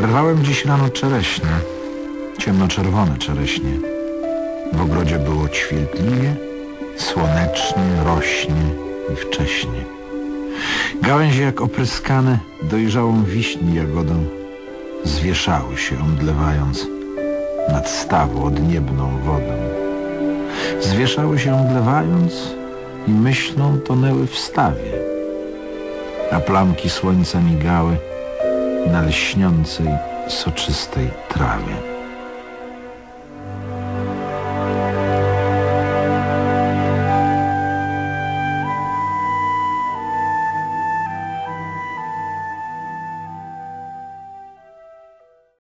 Rwałem dziś rano czereśnie, ciemnoczerwone czereśnie. W ogrodzie było ćwiertliwie, słonecznie, rośnie i wcześnie. Gałęzie jak opryskane dojrzałą wiśni jagodą zwieszały się omdlewając nad stawu odniebną wodą. Zwieszały się omdlewając i myślą tonęły w stawie, a plamki słońca migały na lśniącej, soczystej trawie.